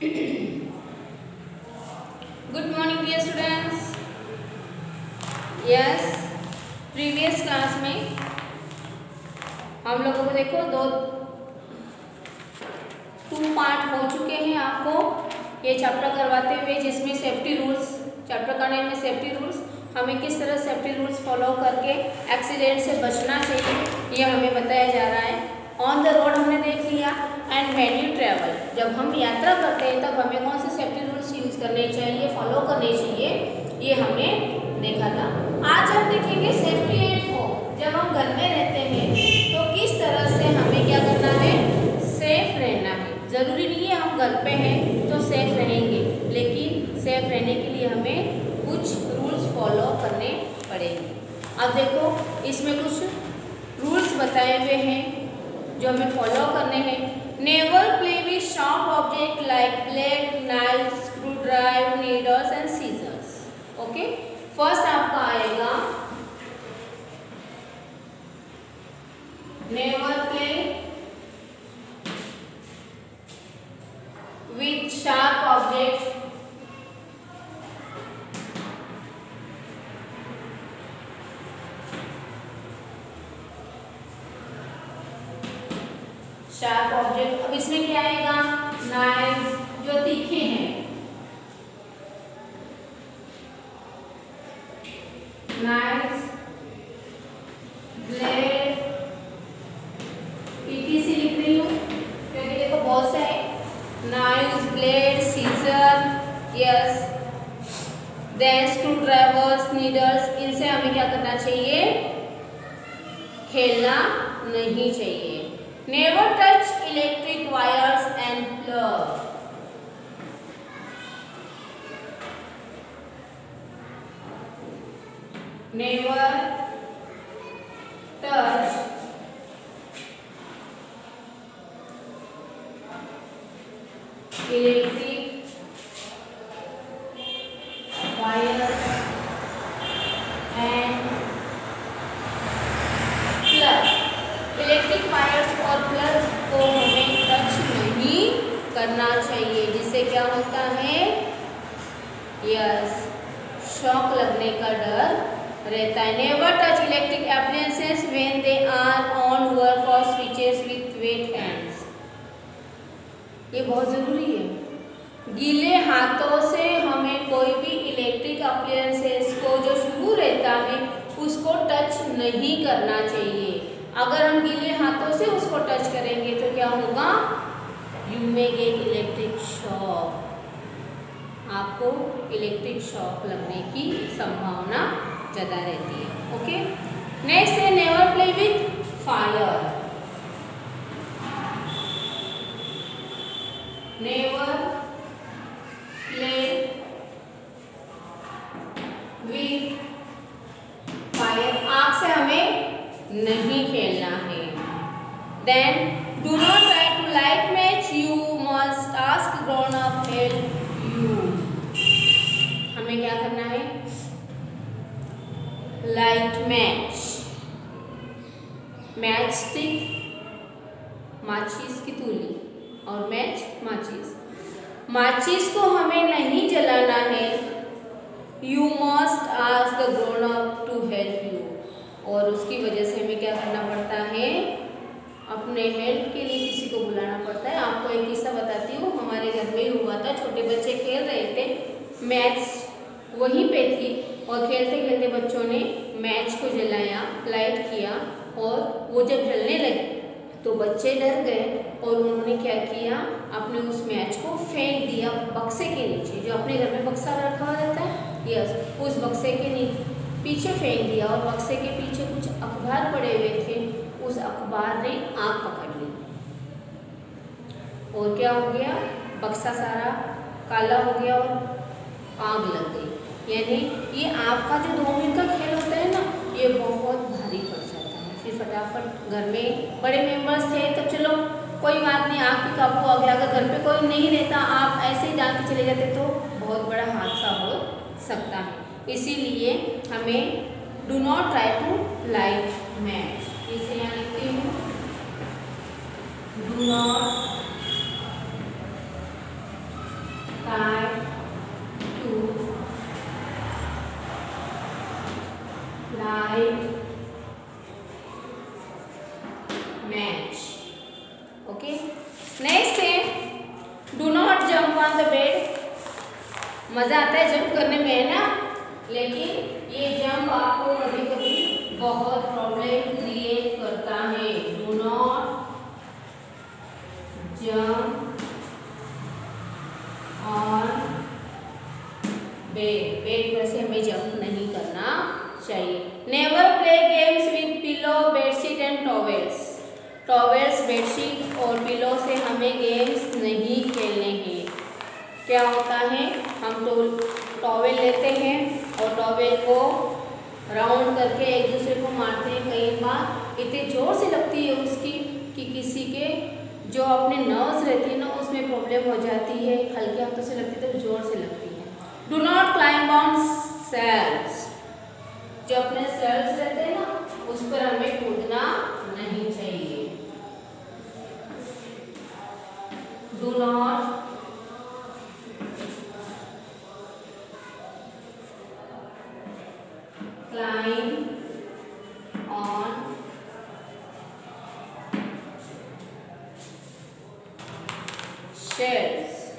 Good morning dear students yes previous class में हम लोगों को देखो दो टू पार्ट हो चुके हैं आपको। ये चैप्टर करवाते हुए जिसमें सेफ्टी रूल्स चैप्टर करने में सेफ्टी रूल्स हमें किस तरह सेफ्टी रूल्स फॉलो करके एक्सीडेंट से बचना चाहिए, ये हमें बताया जा रहा है। ऑन द रोड हमने देख लिया एंड वैन यू ट्रेवल जब हम यात्रा करते हैं, तब हमें कौन से सेफ्टी रूल्स यूज़ करने चाहिए फॉलो करने चाहिए, ये हमने देखा था। आज हम देखेंगे सेफ्टी एट होम जब हम घर में रहते हैं तो किस तरह से हमें क्या करना है सेफ़ रहना है ज़रूरी नहीं है हम घर पे हैं तो सेफ़ रहेंगे लेकिन सेफ़ रहने के लिए हमें कुछ रूल्स फॉलो करने पड़ेंगे अब देखो इसमें कुछ रूल्स बताए हुए हैं जो हमें फॉलो करने हैं never play with sharp object like blade knife screw drive needles and scissors okay first आपका आएगा। Never play with sharp object sharp object अब इसमें क्या आएगा? नाइफ जो तीखे हैं नाइफ ब्लेड पीटीसी लिख रही हूँ क्योंकि देखो बहुत से knife blade scissor yes then screw drivers इनसे हमें क्या करना चाहिए? खेलना नहीं चाहिए। Never touch electric wires and plug. Never touch electric wires and plug. Electric wires और प्लग को हमें टच नहीं करना चाहिए, जिससे क्या होता है? यस शॉक लगने का डर रहता है। Never touch electric appliances when they are on work और स्विचेस विथ वेट हैंड्स ये बहुत ज़रूरी है। गीले हाथों से हमें कोई भी इलेक्ट्रिक अप्लायंसेस को जो शुरू रहता है, उसको टच नहीं करना चाहिए। अगर हम गीले हाथों से उसको टच करेंगे तो क्या होगा? You may get electric shock आपको इलेक्ट्रिक शॉक लगने की संभावना ज़्यादा रहती है ओके नेक्स्ट है never play with fire never play with fire आग से हमें नहीं खेलना है then do not try to light match you must ask grown up help you हमें क्या करना है लाइट मैच मैच स्टिक माचिस की तूली और मैच माचिस माचिस को हमें नहीं जलाना है। You must ask the grown up to help you और उसकी वजह से हमें क्या करना पड़ता है? अपने हेल्प के लिए किसी को बुलाना पड़ता है। आपको एक किस्सा बताती हूँ। हमारे घर में ही हुआ था। छोटे बच्चे खेल रहे थे। मैच वहीं पे थी। और खेलते खेलते बच्चों ने मैच को जलाया लाइट किया और वो जब जलने लगे तो बच्चे डर गए और उन्होंने क्या किया? अपने उस मैच को फेंक दिया बक्से के नीचे, जो अपने घर में बक्सा रखा रहता है। यस उस बक्से के नीचे पीछे फेंक दिया और बक्से के पीछे कुछ अखबार पड़े हुए थे। उस अखबार ने आग पकड़ ली। और क्या हो गया? बक्सा सारा काला हो गया और आग लग गई। यानी ये आग का जो दो मिनट का खेल होता है ना, ये बहुत फिर फटाफट घर में बड़े मेंबर्स थे तो चलो, कोई बात नहीं, आप भी काबू आ गया अगर घर पे कोई नहीं रहता, आप ऐसे ही डाल के चले जाते तो बहुत बड़ा हादसा हो सकता है। इसीलिए हमें do not try to like match इसे यहाँ लिखती हूँ do not match. Okay. Next है do not jump on the bed. मज़ा आता है जंप करने में, है ना? लेकिन ये जंप आपको कभी कभी बहुत प्रॉब्लम क्रिएट करता है। Do not jump on bed bed पर से हमें जंप नहीं करना चाहिए। Never play games with pillow bedsheet and towels towels bedsheet और पिलो से हमें गेम्स नहीं खेलने हैं। क्या होता है? हम तो टॉवेल लेते हैं और टॉवेल को राउंड करके एक दूसरे को मारते हैं कई बार। इतने ज़ोर से लगती है उसकी कि किसी के जो अपने नर्व्स रहती है ना, उसमें प्रॉब्लम हो जाती है, हल्के हाथों से लगती है तो ज़ोर से लगती है। Do not climb on shells जो अपने सेल्स रहते हैं ना, उस पर हमें कूदना नहीं चाहिए। Do not climb on shells.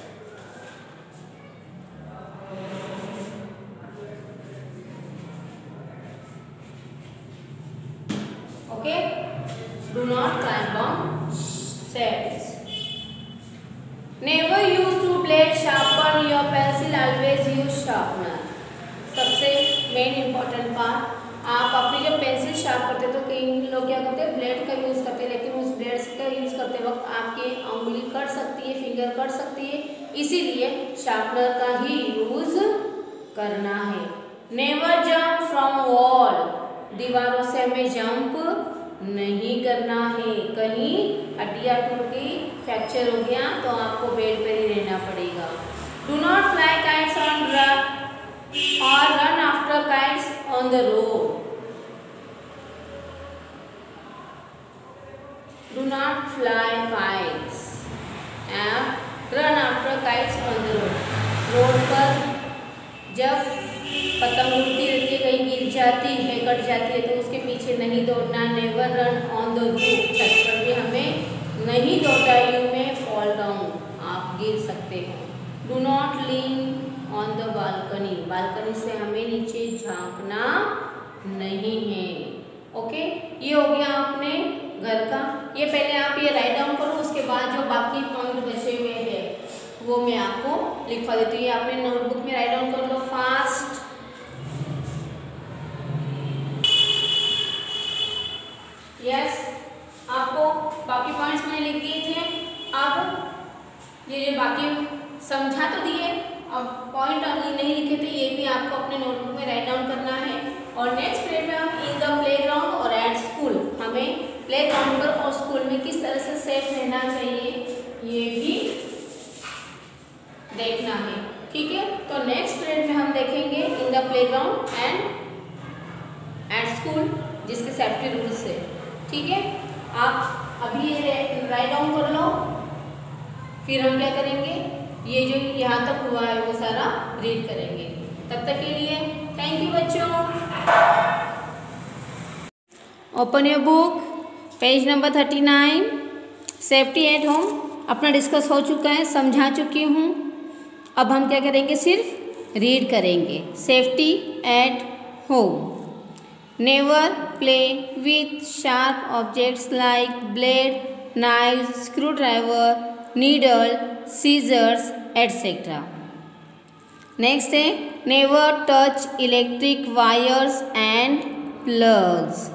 Okay? Do not climb on shells. Never use two blades sharpen your pencil, always use sharpener. सबसे मेन इंपॉर्टेंट पार्ट आप अपनी जब पेंसिल शार्प करते हैं तो कई लोग क्या करते हैं ब्लेड का यूज़ करते हैं, लेकिन उस ब्लेड का यूज़ करते वक्त आपकी उंगली कट सकती है फिंगर कट सकती है। इसीलिए शार्पनर का ही यूज़ करना है। नेवर जंप फ्रॉम वॉल दीवारों से हमें जंप नहीं करना है। कहीं हड्डिया टूट गई फ्रैक्चर हो गया तो आपको बेड पर ही रहना पड़ेगा। Do not fly kites on or run after kites on the road. Do not fly kites and run after kites on the road. Road पर जब पतंग उड़ती रहती है कहीं गिर जाती है, कट जाती है तो उसके पीछे नहीं दौड़ना never run on the roof छत पर भी हमें नहीं दौड़ना यू में फॉल डाउन आप गिर सकते हो do not lean on the balcony balcony से हमें नीचे झांकना नहीं है। ओके ये हो गया आपने घर का। ये पहले आप ये राइट डाउन करो, उसके बाद जो बाकी पॉइंट बचे हुए हैं, वो मैं आपको लिखवा देती हूँ। ये आपने नोटबुक में राइट डाउन कर लो फास्ट यस आपको बाकी पॉइंट्स मैंने लिख दिए थे। अब ये जो बाकी समझा तो दिए। अब पॉइंट अगली नहीं लिखे थे ये भी आपको अपने नोटबुक में राइट डाउन करना है। और नेक्स्ट पीरियड में हम इन द प्ले ग्राउंड और एट स्कूल हमें प्ले ग्राउंड पर और स्कूल में किस तरह से सेफ़ रहना चाहिए, ये भी देखना है। ठीक है? तो नेक्स्ट पीरियड में हम देखेंगे in the play ground and at school जिसके सेफ्टी रूल्स है। ठीक है? आप अभी ये राइट डाउन कर लो। फिर हम क्या करेंगे? ये जो यहाँ तक हुआ है, वो सारा रीड करेंगे। तब तक के लिए थैंक यू बच्चों। Open your book page number thirty nine safety at home अपना डिस्कस हो चुका है, समझा चुकी हूँ। अब हम क्या करेंगे, सिर्फ़ रीड करेंगे। Safety at home never play with sharp objects like blade knife screw driver needle, scissors, etc. Next never touch electric wires and plugs.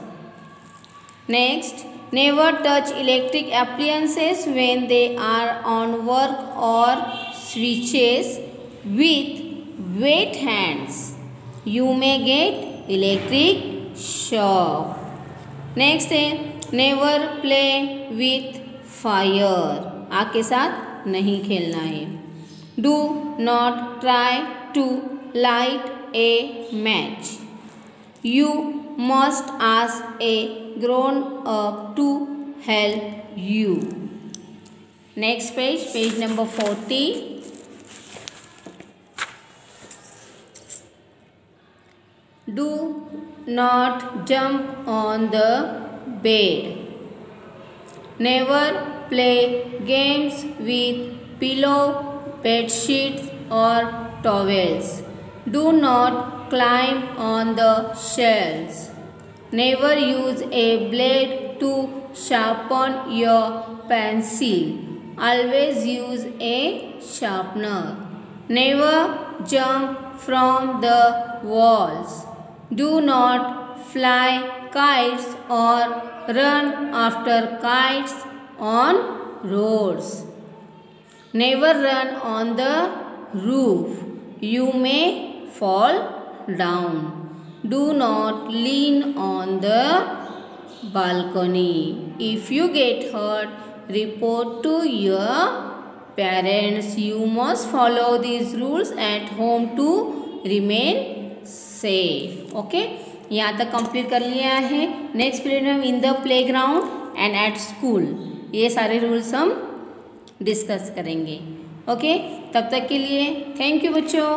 Next never touch electric appliances when they are on work or switches with wet hands. You may get electric shock. Next never play with fire. आग के साथ नहीं खेलना है। Do not try to light a match you must ask a grown up to help you next page page number forty Do not jump on the bed. Never play games with pillow, bed sheets or towels. Do not climb on the shelves. Never use a blade to sharpen your pencil. Always use a sharpener. Never jump from the walls. Do not fly kites or run after kites on roads. Never run on the roof. You may fall down. Do not lean on the balcony. If you get hurt, report to your parents. You must follow these rules at home to remain safe. Okay? यहाँ तक complete कर लिया है next period में in the play ground and at school ये सारे rules हम discuss करेंगे। ओके तब तक के लिए थैंक यू बच्चों।